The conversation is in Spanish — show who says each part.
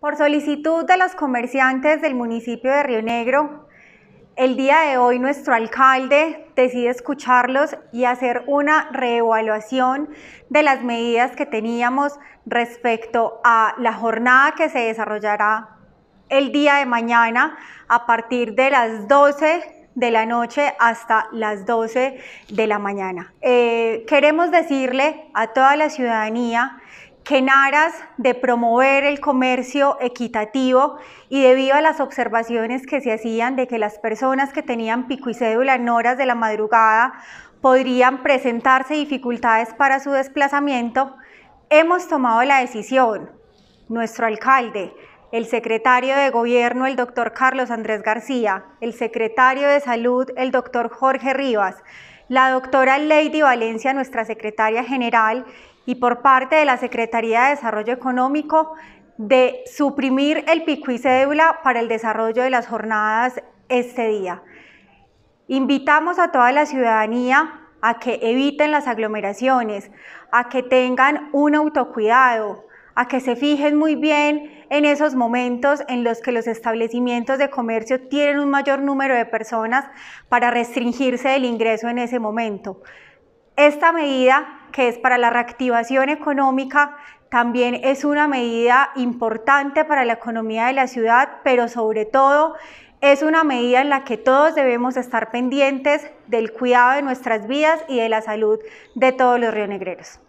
Speaker 1: Por solicitud de los comerciantes del municipio de Río Negro, el día de hoy nuestro alcalde decide escucharlos y hacer una reevaluación de las medidas que teníamos respecto a la jornada que se desarrollará el día de mañana a partir de las 12 de la noche hasta las 12 de la mañana. Eh, queremos decirle a toda la ciudadanía en aras de promover el comercio equitativo y debido a las observaciones que se hacían de que las personas que tenían pico y cédula en horas de la madrugada podrían presentarse dificultades para su desplazamiento, hemos tomado la decisión, nuestro alcalde, el secretario de Gobierno, el doctor Carlos Andrés García, el secretario de Salud, el doctor Jorge Rivas, la doctora Lady Valencia, nuestra secretaria general, y por parte de la Secretaría de Desarrollo Económico de suprimir el pico y cédula para el desarrollo de las jornadas este día. Invitamos a toda la ciudadanía a que eviten las aglomeraciones, a que tengan un autocuidado, a que se fijen muy bien en esos momentos en los que los establecimientos de comercio tienen un mayor número de personas para restringirse el ingreso en ese momento. Esta medida que es para la reactivación económica, también es una medida importante para la economía de la ciudad, pero sobre todo es una medida en la que todos debemos estar pendientes del cuidado de nuestras vidas y de la salud de todos los rionegreros.